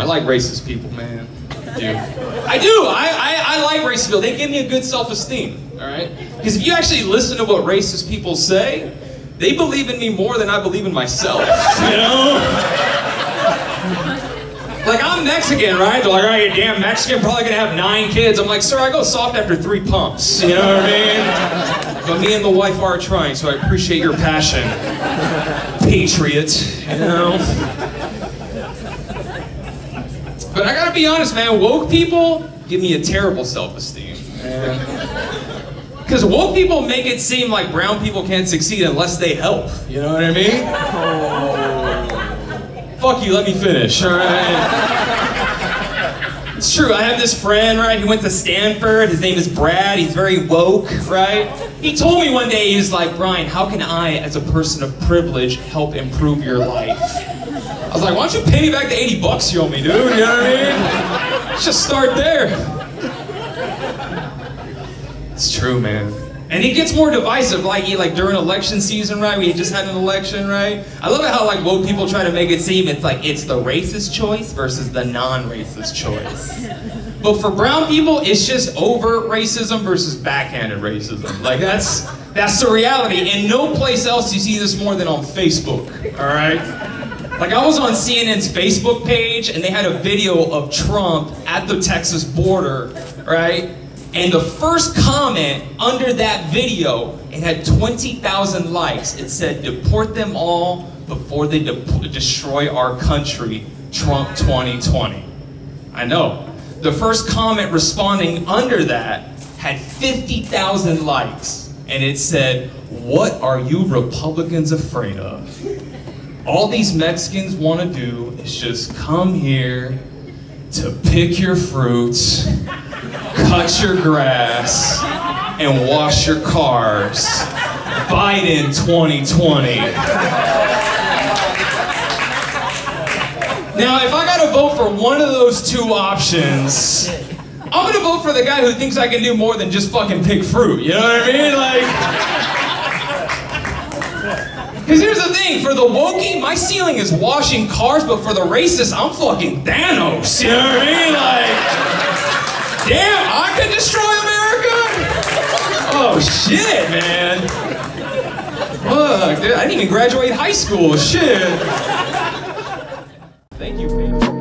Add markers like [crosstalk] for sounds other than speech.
I like racist people, man. I do. I do. I, I, I like racist people. They give me a good self-esteem, all right? Because if you actually listen to what racist people say, they believe in me more than I believe in myself, [laughs] you know? Like, I'm Mexican, right? They're like, oh, you damn Mexican, probably gonna have nine kids. I'm like, sir, I go soft after three pumps, you know what I mean? But me and the wife are trying, so I appreciate your passion. Patriot, you know? But I gotta be honest, man, woke people give me a terrible self-esteem. Because woke people make it seem like brown people can't succeed unless they help. You know what I mean? Oh. Fuck you, let me finish, alright? It's true, I have this friend, right? He went to Stanford. His name is Brad. He's very woke, right? He told me one day, he was like, Bryan, how can I, as a person of privilege, help improve your life? I was like, why don't you pay me back the 80 bucks you owe me, dude? You know what I mean? Let's just start there. It's true, man. And it gets more divisive, like like during election season, right? We just had an election, right? I love how like woke people try to make it seem it's like it's the racist choice versus the non-racist choice. But for brown people, it's just overt racism versus backhanded racism. Like that's that's the reality. And no place else you see this more than on Facebook. All right. Like I was on CNN's Facebook page and they had a video of Trump at the Texas border, right? And the first comment under that video, it had 20,000 likes. It said, deport them all before they de destroy our country, Trump 2020. I know. The first comment responding under that had 50,000 likes. And it said, what are you Republicans afraid of? All these Mexicans want to do is just come here to pick your fruits, cut your grass, and wash your cars. Biden 2020. Now, if I gotta vote for one of those two options, I'm gonna vote for the guy who thinks I can do more than just fucking pick fruit. You know what I mean? Like, for the wokey, my ceiling is washing cars, but for the racist, I'm fucking Thanos. You know what I mean? Like, damn, I could destroy America. Oh shit, man. Fuck, dude, I didn't even graduate high school. Shit. Thank you, man.